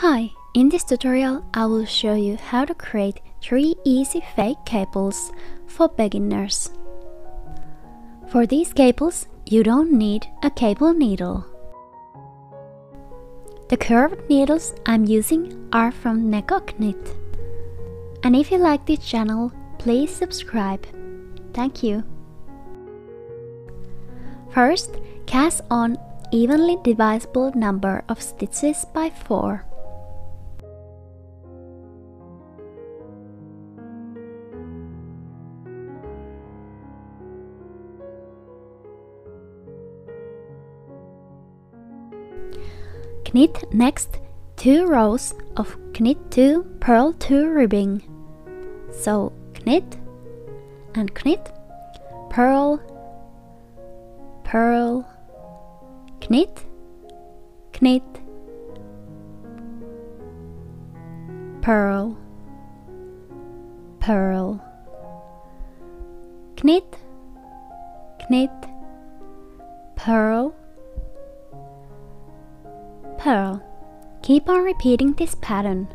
Hi, in this tutorial I will show you how to create 3 easy fake cables for beginners. For these cables you don't need a cable needle. The curved needles I'm using are from Knit. And if you like this channel, please subscribe. Thank you. First, cast on evenly divisible number of stitches by 4. Knit next 2 rows of knit 2 purl 2 ribbing. So knit and knit, purl, purl, knit, knit, purl, purl, knit, knit, purl, purl. Keep on repeating this pattern.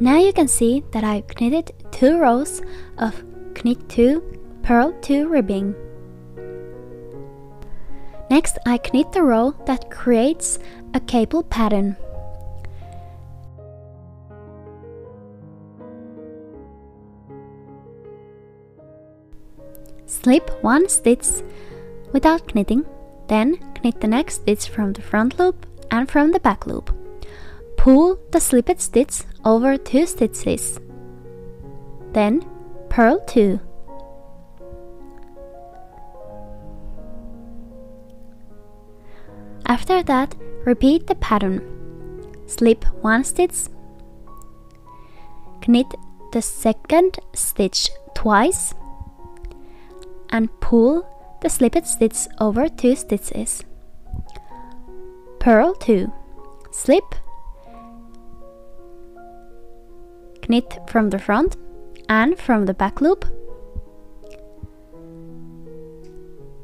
Now you can see that I've knitted two rows of knit 2, purl 2 ribbing. Next I knit the row that creates a cable pattern. Slip one stitch without knitting, then knit the next stitch from the front loop and from the back loop. Pull the slipped stitch over 2 stitches. Then purl 2. After that, repeat the pattern. Slip 1 stitch, knit the second stitch twice, and pull the slipped stitch over 2 stitches. Purl 2, slip, knit from the front and from the back loop.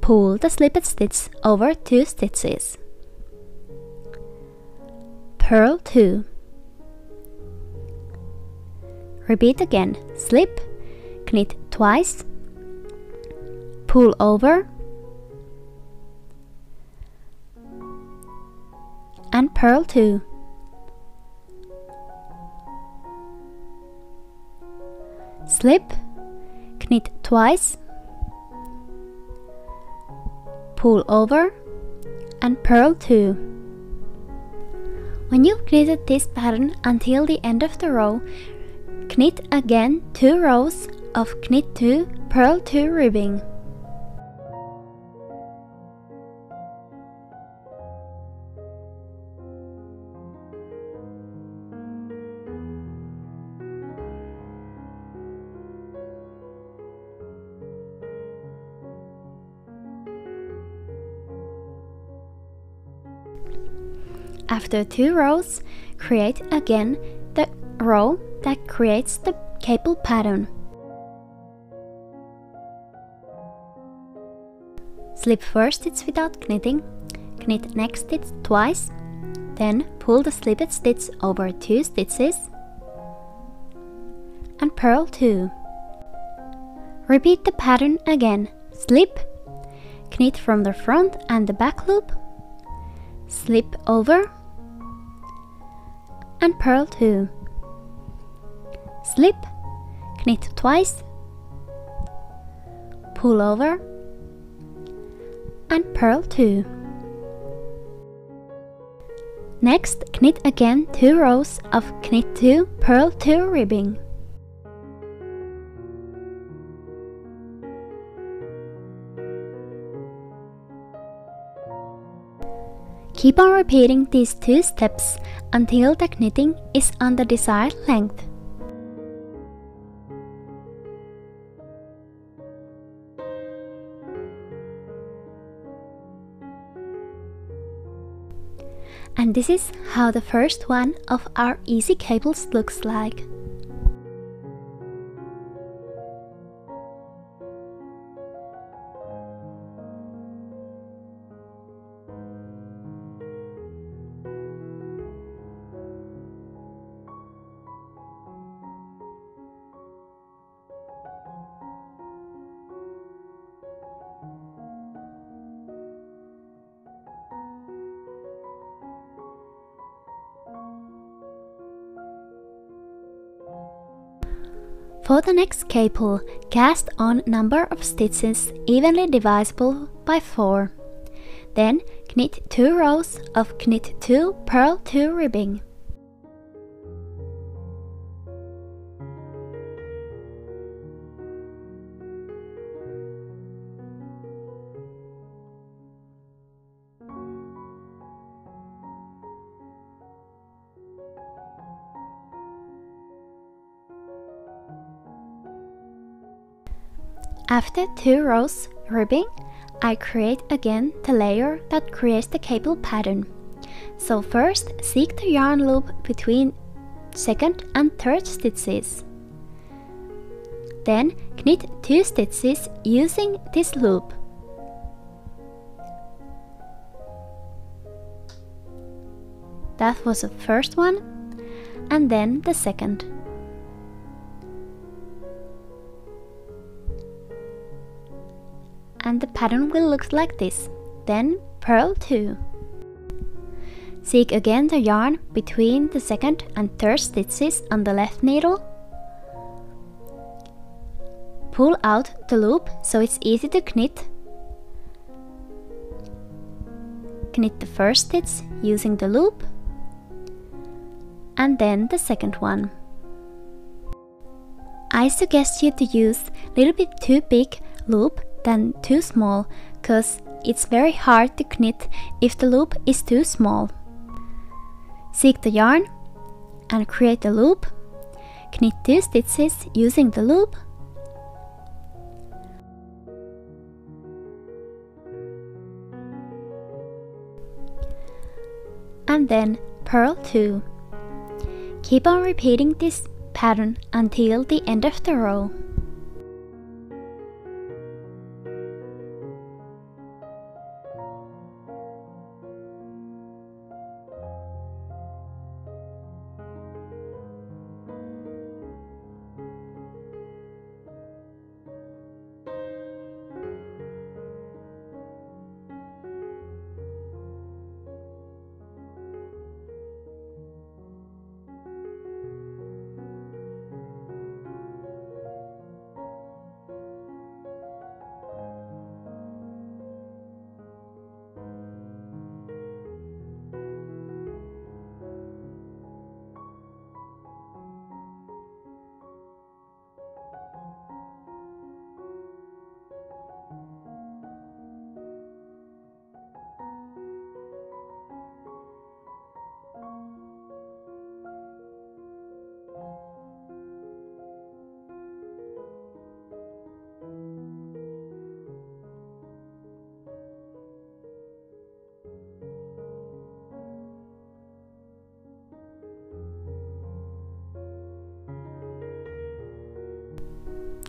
Pull the slipped stitch over 2 stitches. Purl 2. Repeat again. Slip, knit twice, pull over, and purl 2. slip, knit twice, pull over and purl 2. When you've knitted this pattern until the end of the row, knit again 2 rows of knit 2, purl 2 ribbing. After two rows, create again the row that creates the cable pattern. Slip first stitch without knitting, knit next stitch twice, then pull the slipped stitch over two stitches and purl 2. Repeat the pattern again, slip, knit from the front and the back loop, slip over and purl 2. Slip, knit twice, pull over and purl 2. Next, knit again 2 rows of knit 2, purl 2 ribbing. Keep on repeating these two steps until the knitting is on the desired length. And this is how the first one of our easy cables looks like. For the next cable, cast on number of stitches evenly divisible by 4. Then knit 2 rows of knit 2 purl 2 ribbing. After two rows ribbing, I create again the layer that creates the cable pattern. So first seek the yarn loop between second and third stitches. Then knit 2 stitches using this loop. That was the first one and then the second. And the pattern will look like this. Then purl 2. Seek again the yarn between the second and third stitches on the left needle. Pull out the loop so it's easy to knit. Knit the first stitch using the loop and then the second one. I suggest you to use little bit too big loop than too small cause it's very hard to knit if the loop is too small. Seek the yarn and create a loop. Knit 2 stitches using the loop and then purl 2. Keep on repeating this pattern until the end of the row.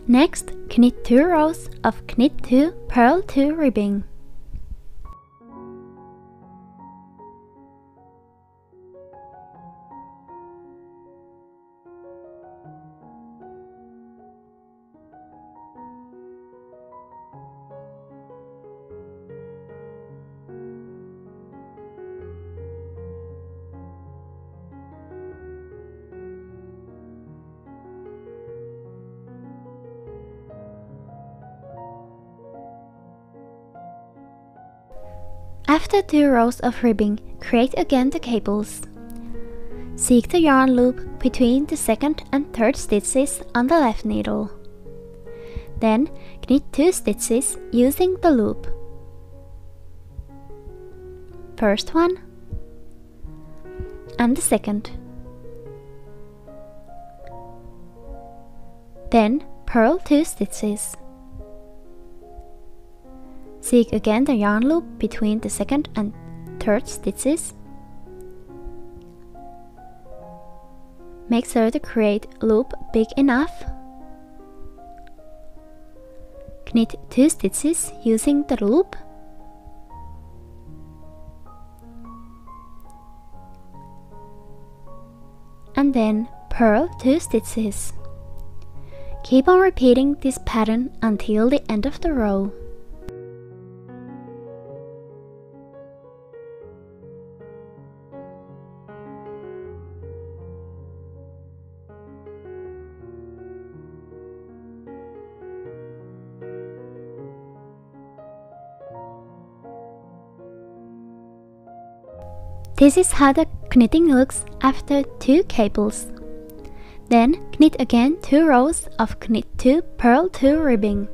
Next, knit 2 rows of knit 2 purl 2 ribbing. After two rows of ribbing, create again the cables. Seek the yarn loop between the second and third stitches on the left needle. Then knit two stitches using the loop. First one and the second. Then purl two stitches. Seek again the yarn loop between the second and third stitches. Make sure to create loop big enough. Knit 2 stitches using the loop. And then purl 2 stitches. Keep on repeating this pattern until the end of the row. This is how the knitting looks after 2 cables. Then knit again 2 rows of knit 2 purl 2 ribbing.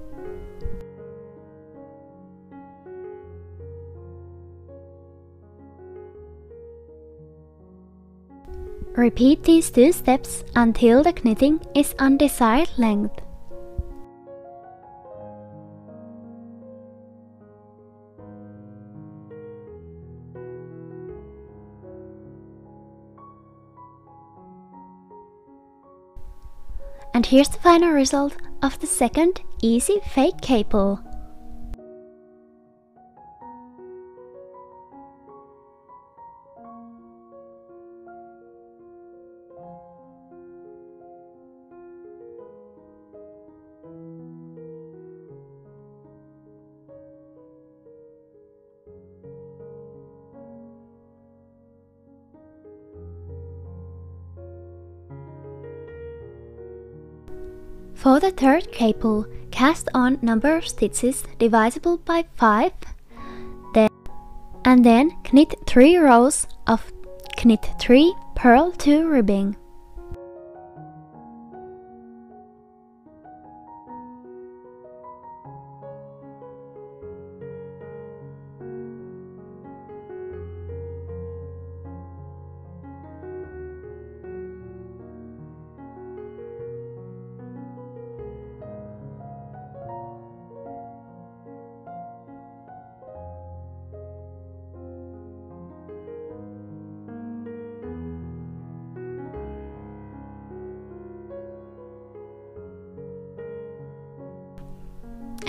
Repeat these two steps until the knitting is on desired length. And here's the final result of the second easy fake cable. For the third cable, cast on number of stitches divisible by 5, then and then knit 3 rows of knit 3 purl 2 ribbing.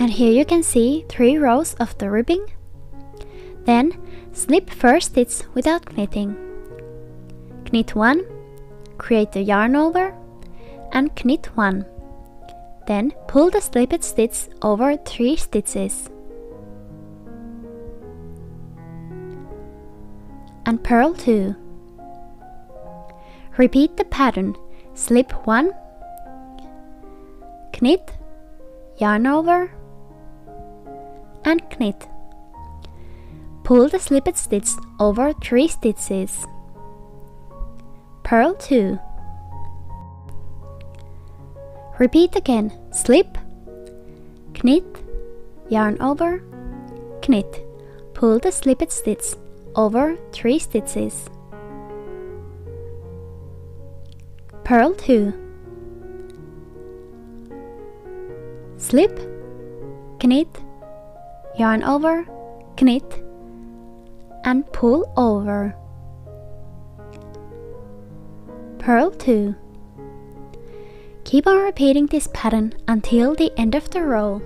And here you can see 3 rows of the ribbing. Then slip first stitch without knitting. Knit 1, create the yarn over, and knit 1. Then pull the slipped stitch over 3 stitches. And purl 2. Repeat the pattern, slip 1, knit, yarn over, and knit. Pull the slipped stitch over 3 stitches. Purl 2. Repeat again, slip, knit, yarn over, knit. Pull the slipped stitch over 3 stitches. Purl 2. Slip, knit, yarn over, knit, and pull over. Purl 2. Keep on repeating this pattern until the end of the row.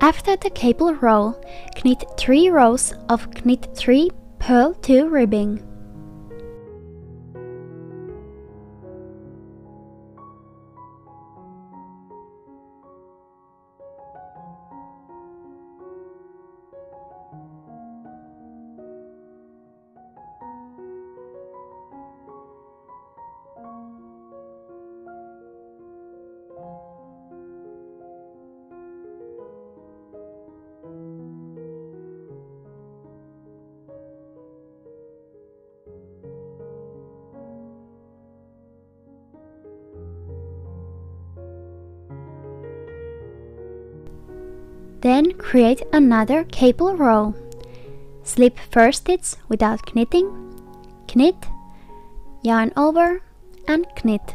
After the cable row, knit 3 rows of knit 3 purl 2 ribbing. Then create another cable row. Slip first stitch without knitting, knit, yarn over and knit.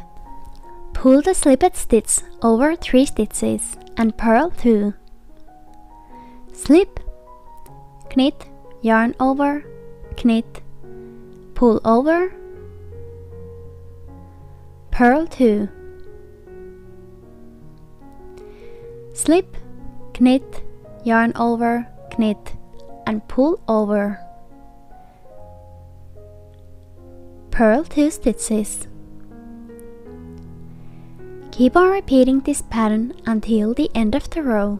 Pull the slipped stitch over 3 stitches and purl 2. Slip, knit, yarn over, knit, pull over, purl 2. Slip, knit, yarn over, knit, and pull over. Purl 2 stitches. Keep on repeating this pattern until the end of the row.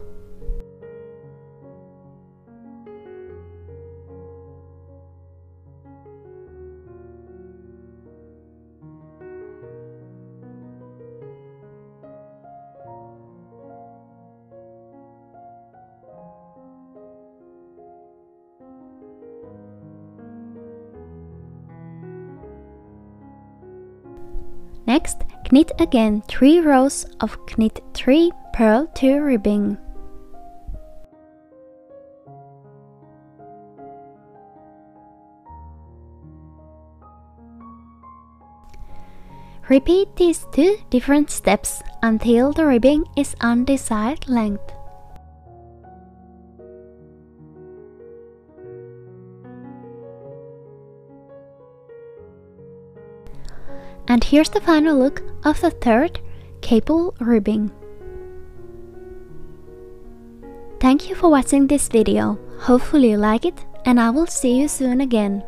Next, knit again 3 rows of knit 3 purl 2 ribbing. Repeat these two different steps until the ribbing is on desired length. And here's the final look of the third cable ribbing. Thank you for watching this video, hopefully you like it and I will see you soon again.